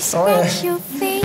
Oh, your face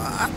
God.